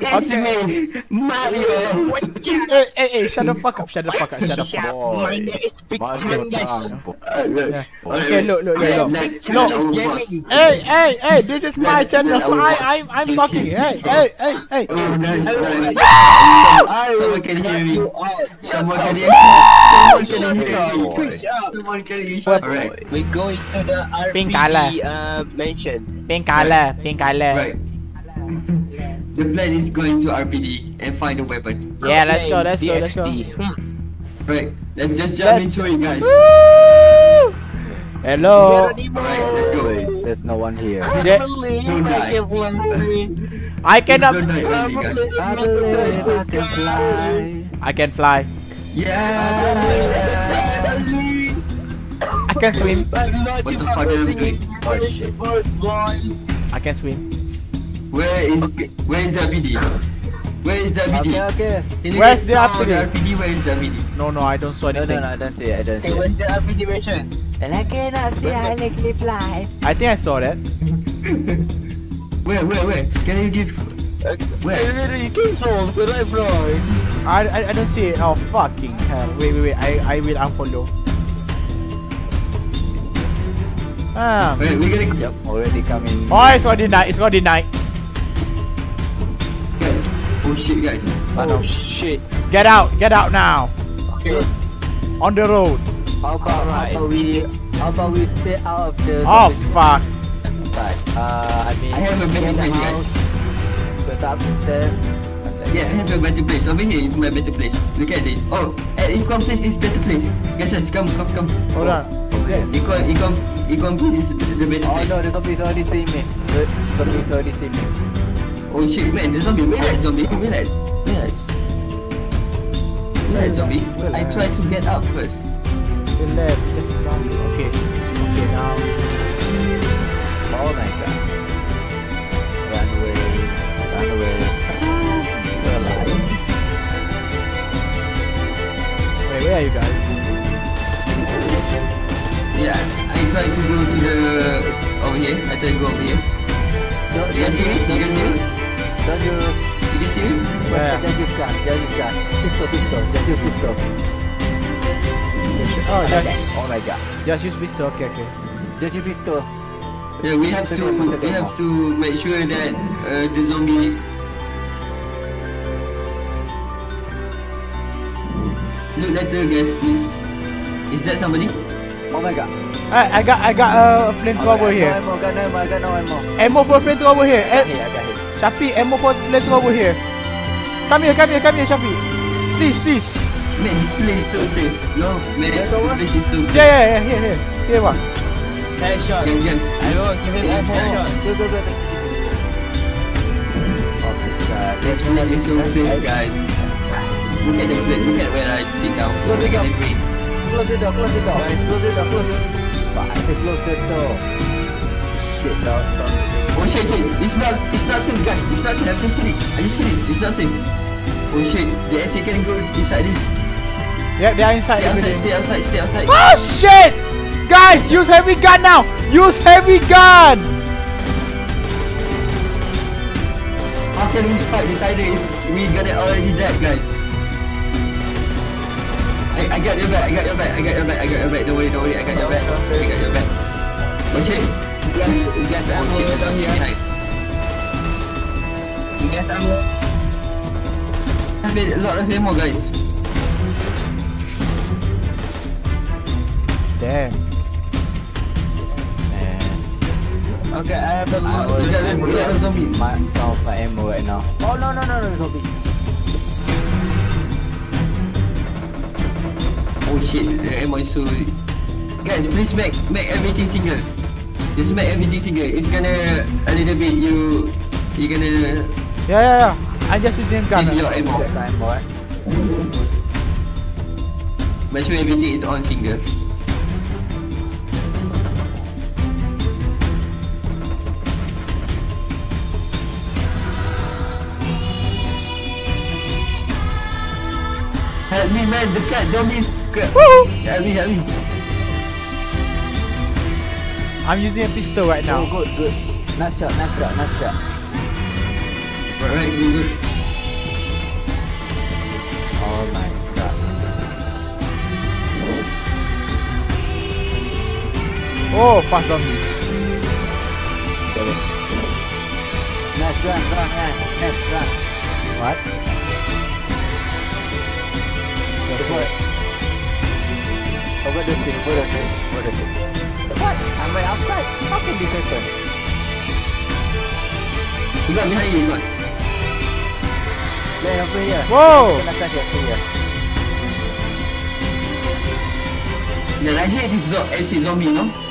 me, Mario. Hey, hey, hey, shut the fuck up, shut the fuck up, shut the fuck up. My name is Big Time, guys. Yeah. Okay, look, look, Yeah, look, look. No. Hey, hey, hey, this is my channel, so I, I'm, I'm talking. Hey, hey, hey, hey. Oh, nice, nice. Someone can hear me. Someone can hear me. Someone can hear me. Someone can hear me. Alright, we go into the RPG uh, mansion. Pink color, pink color. Right. The plan is going to RPD and find a weapon. Yeah, let's go, Codename let's go, let's go. Hmm. Right. Let's just jump Let's- into it, guys. Hello. Geronimo. Alright, let's go. There's no one here. Yeah. Believe Don't I die. can fly. I cannot. Don't die early, guys. I can fly. I can fly. Yeah. I can swim. What the fuck am I doing? Oh shit. I can swim. Where is where is the RPD? Where is the RPD? Okay, okay. Where's the RPD? RPD? Where is the RPD? No, no, I don't saw No, no, no, I don't see it, I don't see They it. went to RPG mansion. And I cannot see, I like fly. I think I saw that. Where where where? Can you give? Where? You can solve the right bro. I, I, I don't see it. Oh fucking hell! Wait, wait, wait. I, I will unfollow. Um. Wait, we're gonna. Yep, already coming. Oh, it's already night. It's already night. Oh shit, guys. Oh, no. Oh shit. Get out! Get out now! Okay. On the road. How about, Alright. how about we, how about we stay out of the Oh fuck! side? Uh, I mean, I have a better place, house, guys. But upstairs. Yeah, I have a better place. Over here is my better place. Look at this. Oh, at Econ place is better place. Guys, guys, come, come, come. Hold on. Okay. Econ, Econ, Econ place is the better place. Oh no, the zombies already see me. The zombies already see me. Oh shit, man, the zombie. Relax, zombie. Relax, relax. Relax, zombie. I try to get up first. Relax. It's just a zombie. Okay. Okay now. Oh my god. Run away. Run away. We're alive. Wait, where are you guys? Yeah, I try to go to the over here. I try to go over here. Don't, You guys see me? You guys see me? Don't you... You see me? Where? Just use gun. Just use. Pistol, pistol. Just use pistol. Oh, just, Oh my god. just use pistol. Okay, okay. Just use pistol. Yeah, we have to we have to make sure that uh, the zombie. Look at the guys, please. Is that somebody? Oh my god. I, I got I got a flamethrower Alright, here. No ammo, got no ammo, I got no ammo. Ammo for flamethrower here. Eh, Okay, I got it. Shafi, ammo for flamethrower here. Come here, come here, come here, Shafi. Please, please. Man, this place is so safe. No, man, the what? place is so safe. Yeah, yeah, yeah. Here, here, here, one. Headshot. Guys, guys. I will give him a headshot. Go, go, go. God. This place is so safe, guys. Look at the place. Look at where I sit down. At the- and breathe. Close the door, close the door. Close the door, close the door. Fuck, I just closed the door. Shit, no, no. Shit, shit. It's not, it's not safe, guys. It's not safe. I'm just kidding. I'm just kidding. It's not safe. Oh shit. The exit can go inside this. Yeah, they are inside. Stay outside. Stay outside. Stay outside. Oh shit! Guys, use heavy gun now. Use heavy gun. How can we fight the tiger if we got it already dead, guys? I, I got your back, I got your back, I got your back, I got your back. Don't worry, don't worry, I got your back. I got your back. Oh shit. Yes, yes, Oh ammo shit. down here. Behind. Yes, ammo. I have a lot of ammo, guys. Damn. Man. Okay, I have a I lot. was Look at them, look at the zombie. my, some of my ammo right now. Oh no no no no zombie. Oh shit, the ammo is so... Guys, please make make everything single. Just make everything single. It's gonna a little bit you you gonna Yeah, yeah, yeah. I just using gun. save your ammo. Check my ammo. Make sure everything is on single. Help me man, the chat zombies. Woo! Help me, help me. I'm using a pistol right now. Oh, good, good. Nice shot, nice shot, nice shot. Right, right, good, good. Oh my god. Oh, fast zombie. Get it. Nice run, run, run. Nice run. What? Over. Over the thing, over the thing, over the thing. What? I'm right outside. How can this happen? You got behind you, Iman. Land over here. Whoa! Kena touch over here. The right here is zo- acid zombie, no? That's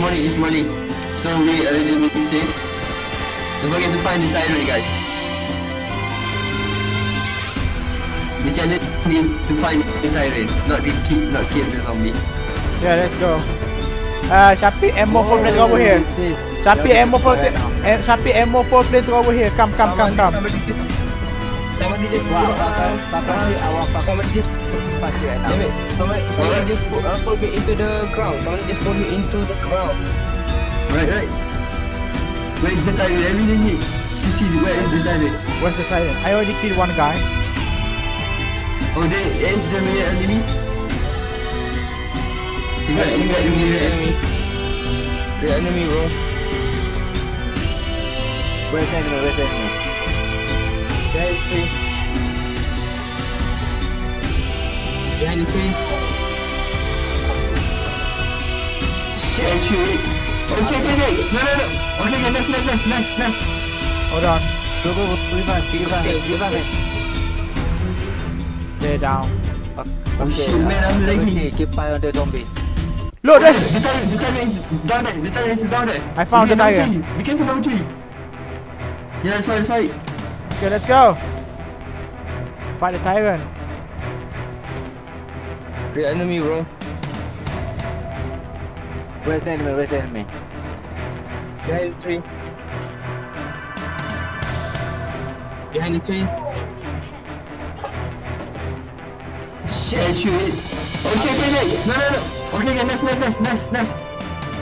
It's morning, it's morning. So we are a little bit safe. Don't forget to find the tyrant, guys. The challenge is to find the tyrant, not to kill, not kill the zombie. Yeah, let's go. Uh, Shapi, ammo for flame over here. Shapi, ammo for eh, Shapi, ammo for flame over here. Come, come, come, come. Somebody just, Wow, uh, Papa, Papa, uh, I somebody just, Fuck you right now. Damn it. Somebody, somebody just put, uh, put me into the ground. Somebody just put me into the ground. right, right. Where is the tyrant? I really need to see where is the tyrant. Where's the tyrant? I already killed one guy. Oh, there is the mirror enemy. You got the enemy. The enemy, bro. Where's the enemy? Where's the enemy? Behind the tree. Behind the. Shit, shoot. Oh, shit, shit, shit. No, no, no. Okay, okay, nice, nice, nice, nice, nice. Hold on. Go, go, go. Revive, revive, revive. Stay down. Oh, shit, man, I'm lagging. Okay, keep eye on the zombie. Look, The there's. the tyrant is down there. The tyrant is down there. I found okay, the number tyrant. three. Be careful, number three. Yeah, sorry, sorry. Okay, let's go. Fight the tyrant. The enemy, bro. Where's the enemy? Where's the enemy? Behind the tree. Behind the tree. Shit, shoot. Oh, shit, shit, shit. No, no, no. Okay, okay, nice, nice, nice, nice, nice.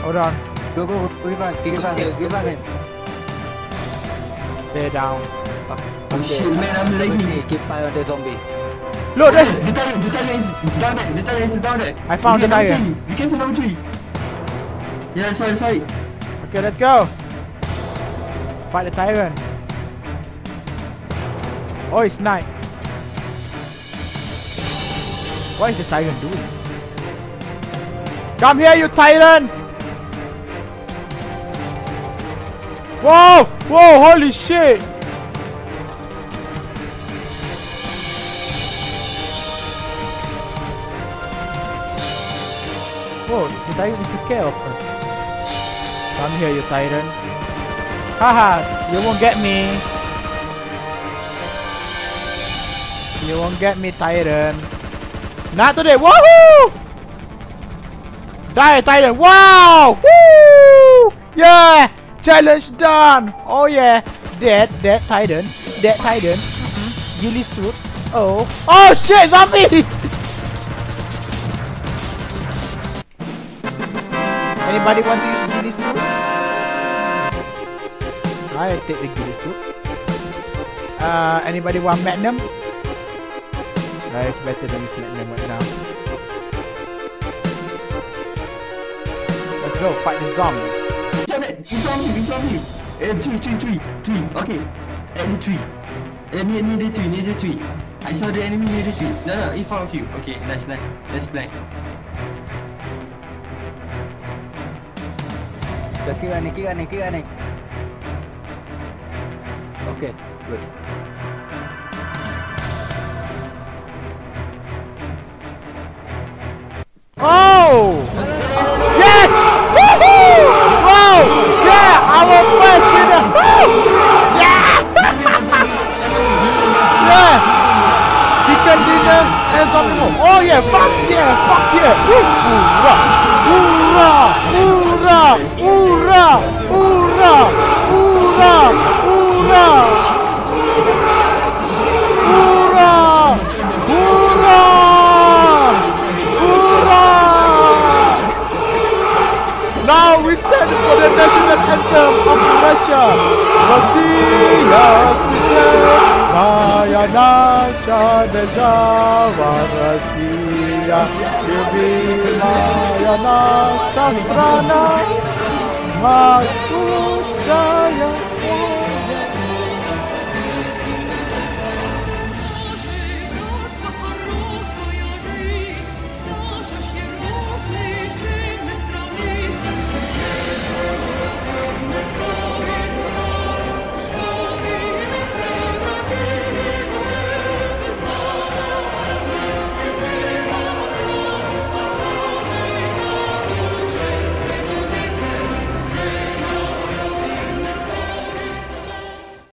Hold on. Go, go, go. Revive, revive, revive. Stay down. Oh, shit, man, I'm lagging. Keep on the zombie. Look, there's. the tyrant, the tyrant is down there. The tyrant is down there. I found the tyrant. three. Be careful, number three. Yeah, sorry, sorry. Okay, let's go. Fight the tyrant. Oh, it's night. What is the tyrant doing? Come here, you tyrant! Whoa! Whoa! Holy shit! Tyrant is scared of us. Come here, you tyrant. Haha! You won't get me. You won't get me, tyrant. Not today. Woohoo! Die, tyrant. Wow! Woo! Yeah! Challenge done. Oh yeah. Dead, dead tyrant. Dead tyrant. Mm-hmm. Ghillie suit. Oh. Oh shit! Zombie! Anybody want to use ghillie suit? I take the ghillie suit. Uh, anybody want magnum? Nah, it's better than use magnum right now. Let's go fight the zombies. Damn it! Of you, in front of you. Uh, tree, tree, tree, tree. Okay. At the tree. Uh, near, near the tree, near the tree. I saw the enemy near the tree. No, no, in front of you. Okay, nice, nice. Let's play. Let's keep running, keep running, keep running. Okay, good. Oh! Yes! Woohoo! Yeah! I first. Yeah! Chicken dinner and something. Oh yeah! Fuck yeah! Fuck yeah! nasza, Rosja syce, Maja nasza держава Rosja, любимая наша страна, Матушка